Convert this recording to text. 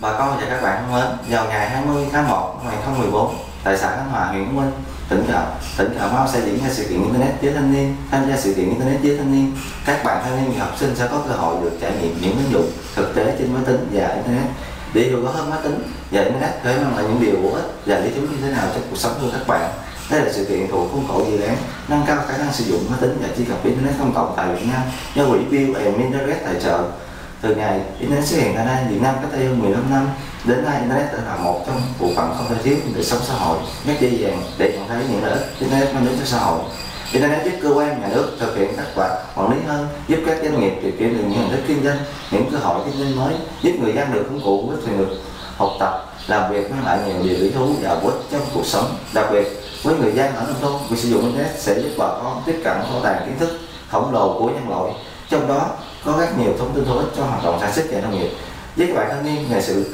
Bà con và các bạn thân mến, vào ngày 20 tháng 1 năm 2014, tại xã Khánh Hòa, huyện Minh, tỉnh Cà tỉnh Cà Mau sẽ diễn ra sự kiện Internet với thanh niên. Tham gia sự kiện Internet với thanh niên, các bạn thanh niên và học sinh sẽ có cơ hội được trải nghiệm những ứng dụng thực tế trên máy tính và Internet để hiểu rõ hơn máy tính và Internet thế mang lại những điều bổ ích và lý thú như thế nào trong cuộc sống của các bạn. Đây là sự kiện thuộc khuôn khổ dự án nâng cao khả năng sử dụng máy tính và truy cập Internet công cộng tại Việt Nam do quỹ Bill and Internet tài trợ từ ngày Internet xuất hiện tại đây Việt Nam cách đây hơn 15 năm, đến nay Internet đã là một trong bộ phận không thể thiếu trong đời sống xã hội rất dễ dàng để nhận thấy những lợi ích Internet mang đến cho xã hội. Internet giúp cơ quan, nhà nước thực hiện các hoạt quản lý hơn, giúp các doanh nghiệp tìm kiếm được những hình thức kinh doanh, những cơ hội kinh doanh mới, giúp người dân được công cụ với quyền lực học tập, làm việc mang lại nhiều điều lý thú và bổ ích trong cuộc sống. Đặc biệt, với người dân ở nông thôn, việc sử dụng internet sẽ giúp bà con tiếp cận kho tàng kiến thức, khổng lồ của nhân loại. Trong đó có rất nhiều thông tin hữu ích cho hoạt động sản xuất và nông nghiệp. Với các bạn thanh niên ngày sự